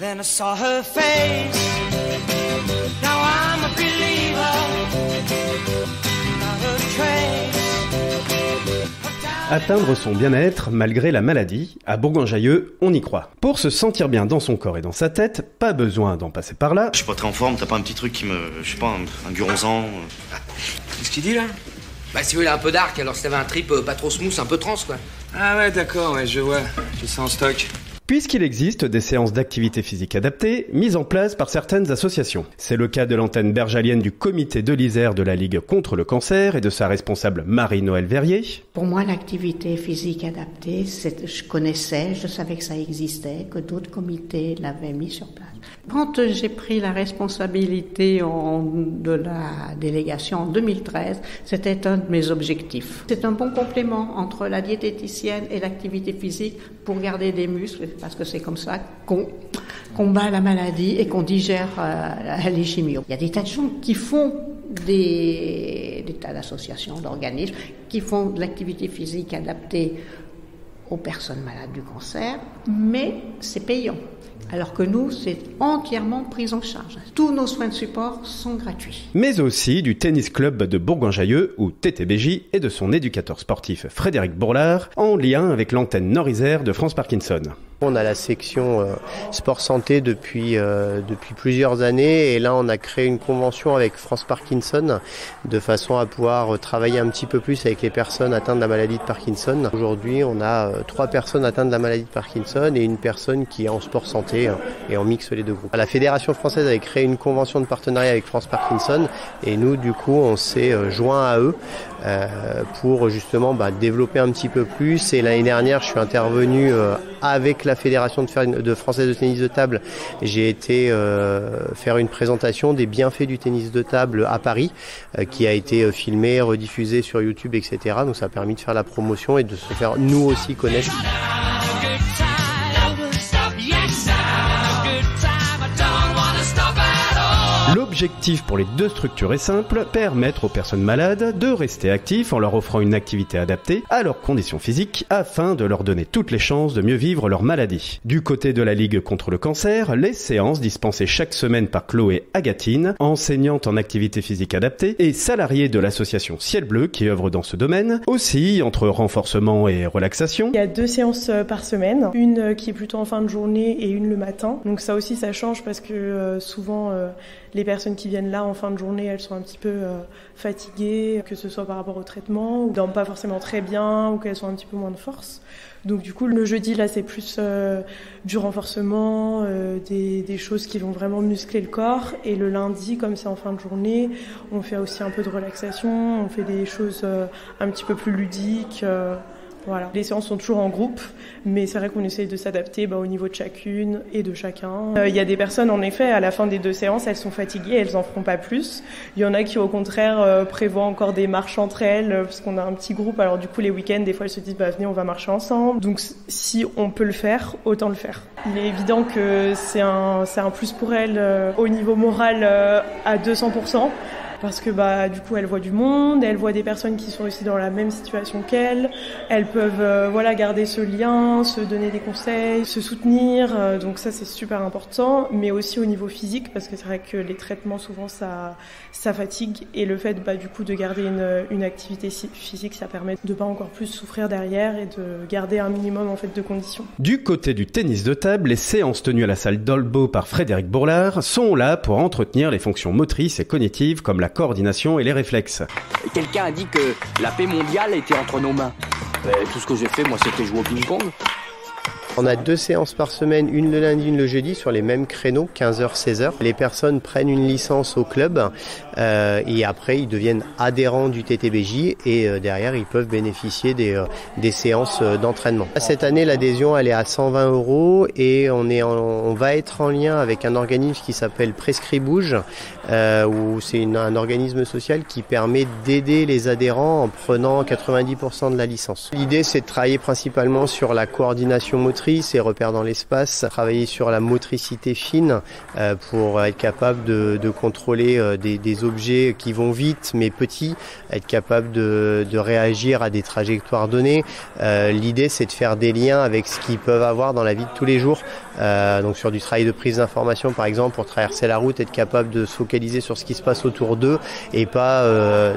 Then I saw her face. Now I'm a believer. Not a trace. Atteindre son bien-être malgré la maladie, à Bourgoin-Jallieu, on y croit. Pour se sentir bien dans son corps et dans sa tête, pas besoin d'en passer par là. Je suis pas très en forme, t'as pas un petit truc qui me. Je sais pas, un, un guronzan euh. Qu'est-ce qu'il dit là? Bah si vous voulez un peu dark, alors si t'avais un trip euh, pas trop smooth, un peu trans quoi. Ah ouais, d'accord, ouais, je vois. J'ai ça en stock. Puisqu'il existe des séances d'activité physique adaptées mises en place par certaines associations. C'est le cas de l'antenne bergalienne du comité de l'Isère de la Ligue contre le cancer et de sa responsable Marie-Noël Verrier. Pour moi, l'activité physique adaptée, je connaissais, je savais que ça existait, que d'autres comités l'avaient mis sur place. Quand j'ai pris la responsabilité de la délégation en 2013, c'était un de mes objectifs. C'est un bon complément entre la diététicienne et l'activité physique pour garder des muscles, parce que c'est comme ça qu'on qu'on bat la maladie et qu'on digère euh, les chimios. Il y a des tas de gens qui font des tas d'associations, d'organismes, qui font de l'activité physique adaptée aux personnes malades du cancer, mais c'est payant. Alors que nous, c'est entièrement pris en charge. Tous nos soins de support sont gratuits. Mais aussi du tennis club de Bourgoin-Jallieu ou TTBJ et de son éducateur sportif Frédéric Bourlard en lien avec l'antenne Nord-Isère de France Parkinson. On a la section euh, sport santé depuis euh, depuis plusieurs années et là on a créé une convention avec France Parkinson de façon à pouvoir euh, travailler un petit peu plus avec les personnes atteintes de la maladie de Parkinson. Aujourd'hui, on a trois personnes atteintes de la maladie de Parkinson et une personne qui est en sport santé et on mixe les deux groupes. La fédération française avait créé une convention de partenariat avec France Parkinson et nous du coup on s'est joint à eux pour justement bah, développer un petit peu plus. Et l'année dernière, je suis intervenu avec la fédération de, fer- de française de tennis de table. J'ai été euh, faire une présentation des bienfaits du tennis de table à Paris, euh, qui a été euh, filmé, rediffusé sur YouTube, etc. Donc ça a permis de faire la promotion et de se faire nous aussi connaître. L'objectif pour les deux structures est simple, permettre aux personnes malades de rester actifs en leur offrant une activité adaptée à leurs conditions physiques afin de leur donner toutes les chances de mieux vivre leur maladie. Du côté de la Ligue contre le cancer, les séances dispensées chaque semaine par Chloé Agatine, enseignante en activité physique adaptée et salariée de l'association Ciel Bleu qui œuvre dans ce domaine, aussi entre renforcement et relaxation. Il y a deux séances euh, par semaine, une euh, qui est plutôt en fin de journée et une le matin. Donc ça aussi ça change parce que euh, souvent les personnes qui viennent là en fin de journée, elles sont un petit peu euh, fatiguées, que ce soit par rapport au traitement, ou dorment pas forcément très bien, ou qu'elles sont un petit peu moins de force. Donc du coup le jeudi là c'est plus euh, du renforcement, euh, des, choses qui vont vraiment muscler le corps. Et le lundi, comme c'est en fin de journée, on fait aussi un peu de relaxation, on fait des choses un petit peu plus ludiques. Voilà. Les séances sont toujours en groupe, mais c'est vrai qu'on essaye de s'adapter bah, au niveau de chacune et de chacun. Euh, Il y a des personnes, en effet, à la fin des deux séances, elles sont fatiguées, elles en feront pas plus. Il y en a qui, au contraire, euh, prévoient encore des marches entre elles, euh, parce qu'on a un petit groupe. Alors du coup, les week-ends, des fois, elles se disent, bah venez, on va marcher ensemble. Donc si on peut le faire, autant le faire. Il est évident que c'est un, c'est un plus pour elles euh, au niveau moral euh, à 200% parce que bah du coup elles voient du monde, elles voient des personnes qui sont aussi dans la même situation qu'elles, elles peuvent euh, voilà garder ce lien, se donner des conseils, se soutenir, euh, donc ça c'est super important, mais aussi au niveau physique parce que c'est vrai que les traitements souvent ça ça fatigue et le fait bah du coup de garder une, une activité si- physique ça permet de pas encore plus souffrir derrière et de garder un minimum en fait de conditions. Du côté du tennis de table, les séances tenues à la salle d'Olbo par Frédéric Bourlard sont là pour entretenir les fonctions motrices et cognitives comme la coordination et les réflexes. Quelqu'un a dit que la paix mondiale était entre nos mains. Tout ce que j'ai fait, moi, c'était jouer au ping-pong. On a deux séances par semaine, une le lundi, une le jeudi, sur les mêmes créneaux, 15h, 16h. Les personnes prennent une licence au club euh, et après ils deviennent adhérents du TTBJ et euh, derrière ils peuvent bénéficier des, euh, séances d'entraînement. Cette année, l'adhésion elle est à 120 euros et on, on va être en lien avec un organisme qui s'appelle Prescrit Bouge, euh, où c'est un organisme social qui permet d'aider les adhérents en prenant 90% de la licence. L'idée c'est de travailler principalement sur la coordination motrice ses repères dans l'espace, travailler sur la motricité fine euh, pour être capable de, contrôler euh, des, objets qui vont vite mais petits, être capable de, de réagir à des trajectoires données. Euh, L'idée c'est de faire des liens avec ce qu'ils peuvent avoir dans la vie de tous les jours. Donc sur du travail de prise d'information par exemple pour traverser la route, être capable de se focaliser sur ce qui se passe autour d'eux et pas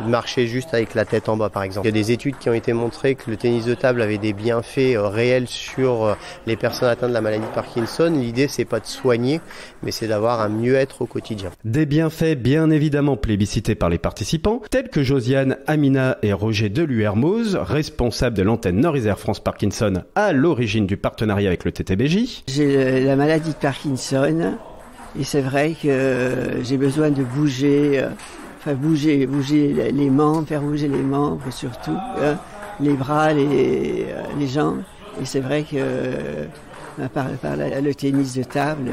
marcher juste avec la tête en bas par exemple. Il y a des études qui ont été montrées que le tennis de table avait des bienfaits réels sur les personnes atteintes de la maladie de Parkinson. L'idée c'est pas de soigner mais c'est d'avoir un mieux-être au quotidien. Des bienfaits bien évidemment plébiscités par les participants, tels que Josiane, Amina et Roger Deluermoz, responsables de l'antenne Nord-Isère France Parkinson à l'origine du partenariat avec le TTBJ. J'ai la maladie de Parkinson et c'est vrai que j'ai besoin de bouger, euh, enfin bouger, bouger les membres, faire bouger les membres surtout, hein, les bras, les, euh, les jambes. Et c'est vrai que euh, par, le tennis de table,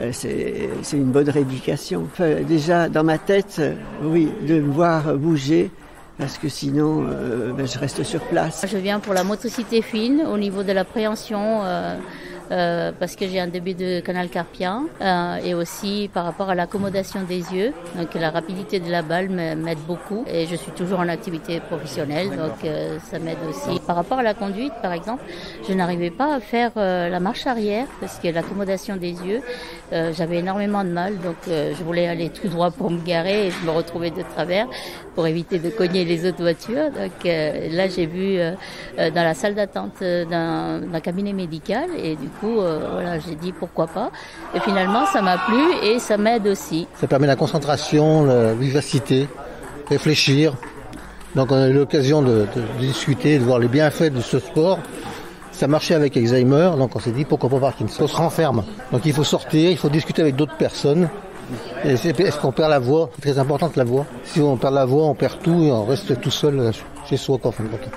euh, c'est une bonne rééducation. Déjà dans ma tête, oui, de me voir bouger parce que sinon euh, ben, je reste sur place. Je viens pour la motricité fine au niveau de l'appréhension. Euh parce que j'ai un début de canal carpien euh, et aussi par rapport à l'accommodation des yeux. Donc la rapidité de la balle m'aide beaucoup et je suis toujours en activité professionnelle, donc euh, ça m'aide aussi. Par rapport à la conduite, par exemple, je n'arrivais pas à faire euh, la marche arrière parce que l'accommodation des yeux, euh, j'avais énormément de mal, donc euh, je voulais aller tout droit pour me garer et je me retrouvais de travers pour éviter de cogner les autres voitures. Donc là, j'ai vu dans la salle d'attente d'un cabinet médical et du coup, euh, voilà, j'ai dit pourquoi pas. Et finalement, ça m'a plu et ça m'aide aussi. Ça permet la concentration, la vivacité, réfléchir. Donc on a eu l'occasion de, de, de, discuter, de voir les bienfaits de ce sport. Ça marchait avec Alzheimer, donc on s'est dit pourquoi pas Parkinson. On se renferme. Donc il faut sortir, il faut discuter avec d'autres personnes. Est-ce qu'on perd la voix? C'est très important la voix. Si on perd la voix, on perd tout et on reste tout seul soi. Quoi,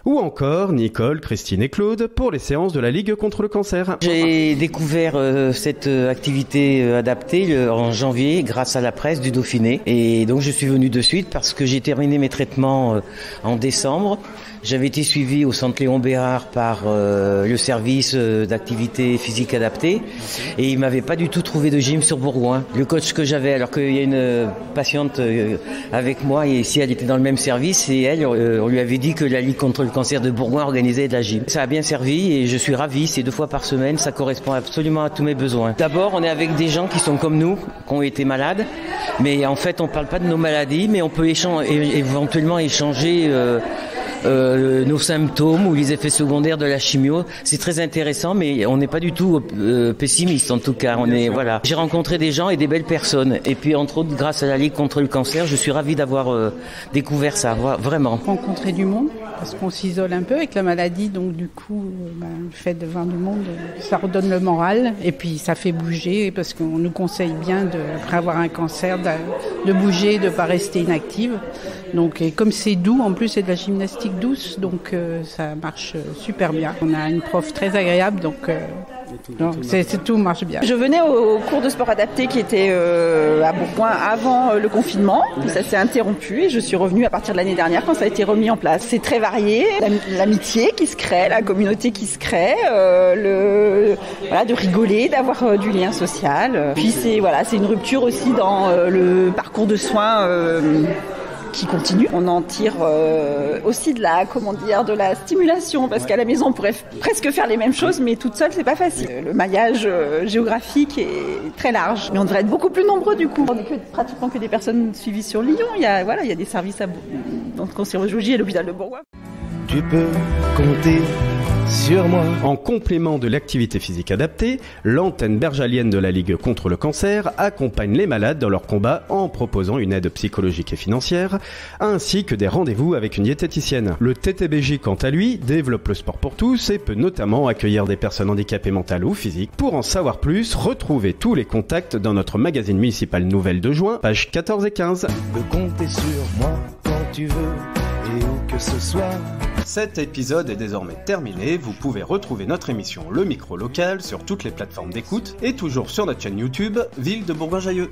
Ou encore Nicole, Christine et Claude pour les séances de la Ligue contre le cancer. J'ai découvert euh, cette activité euh, adaptée euh, en janvier grâce à la presse du Dauphiné. Et donc je suis venu de suite parce que j'ai terminé mes traitements euh, en décembre. J'avais été suivi au centre Léon Bérard par euh, le service euh, d'activité physique adaptée et il m'avait pas du tout trouvé de gym sur Bourgoin. Le coach que j'avais, alors qu'il y a une patiente euh, avec moi et ici elle était dans le même service et elle, euh, on lui avait dit que la Ligue contre le cancer de Bourgoin organisait de la gym. Ça a bien servi et je suis ravi, c'est deux fois par semaine, ça correspond absolument à tous mes besoins. D'abord, on est avec des gens qui sont comme nous, qui ont été malades, mais en fait on parle pas de nos maladies, mais on peut éventuellement échanger euh, euh, nos symptômes ou les effets secondaires de la chimio. C'est très intéressant, mais on n'est pas du tout euh, pessimiste en tout cas. On est voilà. J'ai rencontré des gens et des belles personnes. Et puis entre autres, grâce à la Ligue contre le cancer, je suis ravi d'avoir euh, découvert ça. Vraiment. Rencontrer du monde? Parce qu'on s'isole un peu avec la maladie, donc du coup, ben, le fait de voir du monde, ça redonne le moral et puis ça fait bouger parce qu'on nous conseille bien de, après avoir un cancer de, bouger, de pas rester inactive. Donc, et comme c'est doux, en plus c'est de la gymnastique douce, donc euh, ça marche super bien. On a une prof très agréable, donc euh, donc c'est tout marche bien. Je venais au, cours de sport adapté qui était euh, à Bourgoin avant euh, le confinement. Ça s'est interrompu et je suis revenue à partir de l'année dernière quand ça a été remis en place. C'est très varié, l'amitié qui se crée, la communauté qui se crée, euh, le voilà de rigoler, d'avoir euh, du lien social. Puis c'est voilà, c'est une rupture aussi dans le parcours de soins qui continue. On en tire euh, aussi de la, comment dire, de la stimulation parce qu'à la maison on pourrait presque faire les mêmes choses, mais toute seule c'est pas facile. Le maillage euh, géographique est très large, mais on devrait être beaucoup plus nombreux du coup. On n'est que pratiquement que des personnes suivies sur Lyon. Il y a voilà, il y a des services à, dans le cancérologie et l'hôpital de Bourgoin. Tu peux compter sur moi. En complément de l'activité physique adaptée, l'antenne bergalienne de la Ligue contre le cancer accompagne les malades dans leur combat en proposant une aide psychologique et financière, ainsi que des rendez-vous avec une diététicienne. Le TTBJ, quant à lui, développe le sport pour tous et peut notamment accueillir des personnes handicapées mentales ou physiques. Pour en savoir plus, retrouvez tous les contacts dans notre magazine municipal Nouvelle de juin, pages 14 et 15. Tu peux compter sur moi quand et que ce soit. Cet épisode est désormais terminé, vous pouvez retrouver notre émission Le Micro Local sur toutes les plateformes d'écoute et toujours sur notre chaîne YouTube Ville de Bourgoin-Jailleux.